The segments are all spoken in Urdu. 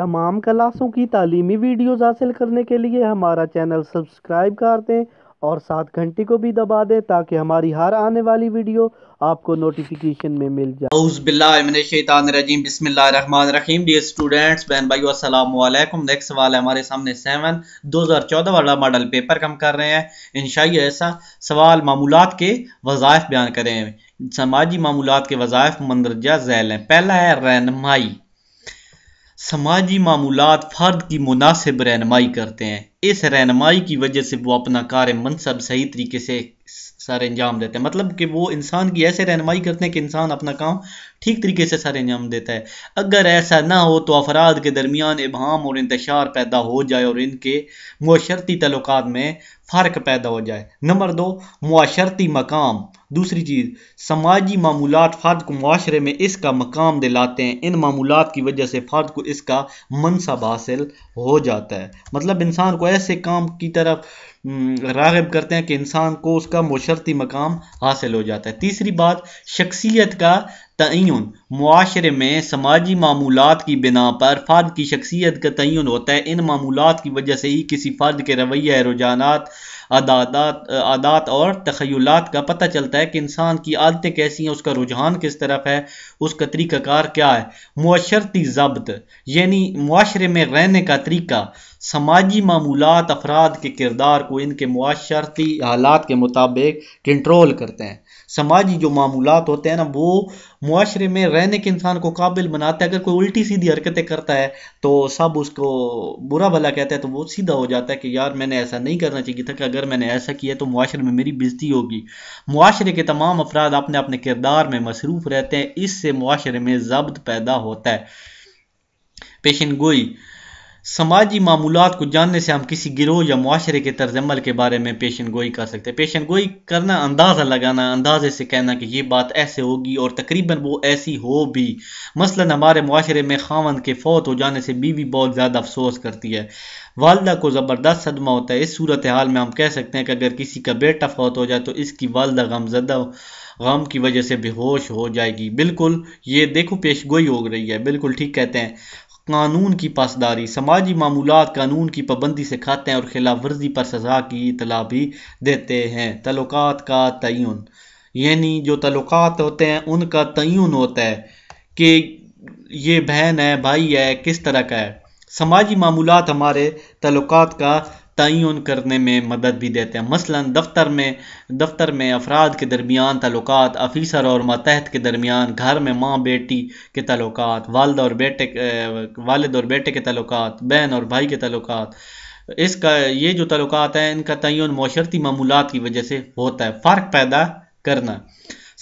تمام کلاسوں کی تعلیمی ویڈیوز حاصل کرنے کے لیے ہمارا چینل سبسکرائب کر دیں اور ساتھ گھنٹی کو بھی دبا دیں تاکہ ہماری ہر آنے والی ویڈیو آپ کو نوٹیفیکیشن میں مل جائے۔ اعوذ باللہ من الشیطان الرجیم، بسم اللہ الرحمن الرحیم۔ ڈیئر سٹوڈنٹس بہن بھائیو، السلام علیکم۔ نیکسٹ سوال ہے ہمارے سامنے سیون دوزار چودہ والا ماڈل پیپر کم کر رہے ہیں۔ انشاءاللہ ایسا سوال معمولات کے وظائف بیان کریں۔ سماجی معمولات کے وظائف مندرجہ ذیل ہیں۔ پہلا ہے رہنمائی۔ سماجی معمولات فرد کی مناسب رہنمائی کرتے ہیں۔ اس رہنمائی کی وجہ سے وہ اپنا کار منصب صحیح طریقے سے سارے انجام دیتے ہیں مطلب کہ وہ انسان کی ایسے رہنمائی کرتے ہیں کہ انسان اپنا کام ٹھیک طریقے سے سارے انجام دیتا ہے۔ اگر ایسا نہ ہو تو افراد کے درمیان ابہام اور انتشار پیدا ہو جائے اور ان کے معاشرتی تعلقات میں فرق پیدا ہو جائے۔ نمبر دو، معاشرتی مقام۔ دوسری چیز، سماجی معمولات فرد کو معاشرے میں اس کا مقام دلاتے ہیں۔ ان معمولات کی وجہ سے فرد کو اس کا منصب حاصل ہو جاتا ہے۔ مطلب انسان کو ایسے کام کی طرف راغب کرتے ہیں کہ انسان کو اس کا معاشرتی مقام حاصل ہو جاتا ہے۔ تیسری بات، شخصیت کا تعین معاشرے میں سماجی معمولات کی بنا پر فرد کی شخصیت کا تعین ہوتا ہے۔ ان معمولات کی وجہ سے ہی کسی فرد کے رویہ، رجحانات، عادات عادات اور تخیلات کا پتہ چلتا ہے کہ انسان کی عادتیں کیسی ہیں، اس کا رجحان کس طرف ہے، اس کا طریقہ کار کیا ہے۔ معاشرتی ضبط یعنی معاشرے میں رہنے کا طریقہ۔ سماجی معمولات افراد کے کردار کو ان کے معاشرتی حالات کے مطابق کنٹرول کرتے ہیں۔ سماجی جو معمولات ہوتے ہیں نا، وہ معاشرے میں رہنے کے انسان کو قابل بناتے ہیں۔ اگر کوئی الٹی سیدھی حرکتیں کرتا ہے، تو سب اس کو برا بھلا کہتا ہے تو وہ سیدھا ہو جاتا ہے کہ یار، میں نے ایسا نہیں کرنا چاہیے تھا کہ اگر میں نے ایسا کیا تو معاشرے میں میری بزتی ہوگی۔ معاشرے کے تمام افراد اپنے اپنے کردار میں مصروف رہتے ہیں، اس سے معاشرے میں ضبط پیدا ہوتا ہے۔ پیشن گوئی سماجی معمولات کو جاننے سے ہم کسی گروہ یا معاشرے کے طرز عمل کے بارے میں پیشن گوئی کر سکتے۔ ہیں پیشن گوئی کرنا، اندازہ لگانا، اندازے سے کہنا کہ یہ بات ایسے ہوگی اور تقریباً وہ ایسی ہو بھی۔ مثلا ہمارے معاشرے میں خاون کے فوت ہو جانے سے بیوی بہت زیادہ افسوس کرتی ہے۔ والدہ کو زبردست صدمہ ہوتا ہے۔ اس صورتحال میں ہم کہہ سکتے ہیں کہ اگر کسی کا بیٹا فوت ہو جائے تو اس کی والدہ غم زدہ غم کی وجہ سے بے ہوش ہو جائے گی۔ بالکل، یہ دیکھو پیش گوئی ہو رہی ہے۔ بالکل ٹھیک کہتے ہیں۔ قانون کی پاسداری، سماجی معمولات قانون کی پابندی سے کھاتے ہیں اور خلاف ورزی پر سزا کی اطلاع بھی دیتے ہیں۔ تعلقات کا تعین یعنی جو تعلقات ہوتے ہیں ان کا تعین ہوتا ہے کہ یہ بہن ہے، بھائی ہے، کس طرح کا ہے۔ سماجی معمولات ہمارے تعلقات کا تعین کرنے میں مدد بھی دیتے ہیں۔ مثلا دفتر میں دفتر میں افراد کے درمیان تعلقات افیسر اور ماتحت کے درمیان گھر میں ماں بیٹی کے تعلقات والد اور بیٹے، والد اور بیٹے کے تعلقات، بہن اور بھائی کے تعلقات۔ اس کا، یہ جو تعلقات ہیں، ان کا تعین معاشرتی معمولات کی وجہ سے ہوتا ہے۔ فرق پیدا کرنا۔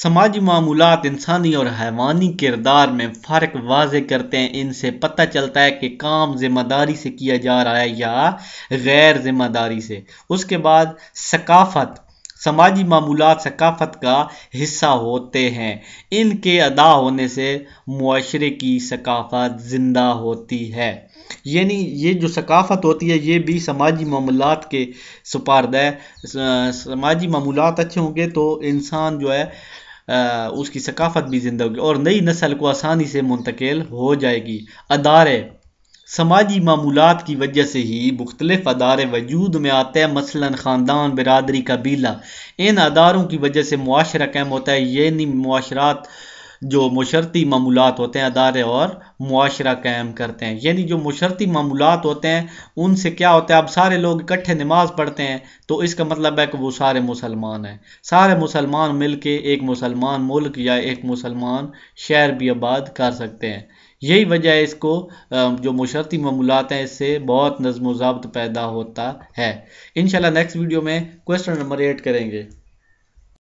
سماجی معمولات انسانی اور حیوانی کردار میں فرق واضح کرتے ہیں۔ ان سے پتہ چلتا ہے کہ کام ذمہ داری سے کیا جا رہا ہے یا غیر ذمہ داری سے۔ اس کے بعد ثقافت، سماجی معمولات ثقافت کا حصہ ہوتے ہیں۔ ان کے ادا ہونے سے معاشرے کی ثقافت زندہ ہوتی ہے۔ یعنی یہ جو ثقافت ہوتی ہے، یہ بھی سماجی معمولات کے سپارد ہے۔ سماجی معمولات اچھے ہوں گے تو انسان جو ہے اس کی ثقافت بھی زندہ ہوگی اور نئی نسل کو آسانی سے منتقل ہو جائے گی۔ ادارے۔ سماجی معمولات کی وجہ سے ہی مختلف ادارے وجود میں آتے ہیں۔ مثلا خاندان، برادری، قبیلہ۔ ان اداروں کی وجہ سے معاشرہ قائم ہوتا ہے۔ یعنی معاشرات جو مشرتی معمولات ہوتے ہیں، ادارے اور معاشرہ قائم کرتے ہیں۔ یعنی جو مشرتی معمولات ہوتے ہیں، ان سے کیا ہوتا ہے؟ اب سارے لوگ اکٹھے نماز پڑھتے ہیں، تو اس کا مطلب ہے کہ وہ سارے مسلمان ہیں۔ سارے مسلمان مل کے ایک مسلمان ملک یا ایک مسلمان شہر بھی آباد کر سکتے ہیں۔ یہی وجہ ہے اس کو جو مشرتی معمولات ہیں، اس سے بہت نظم و ضابط پیدا ہوتا ہے۔ انشاءاللہ نیکسٹ ویڈیو میں کوشچن نمبر ایٹ کریں گے۔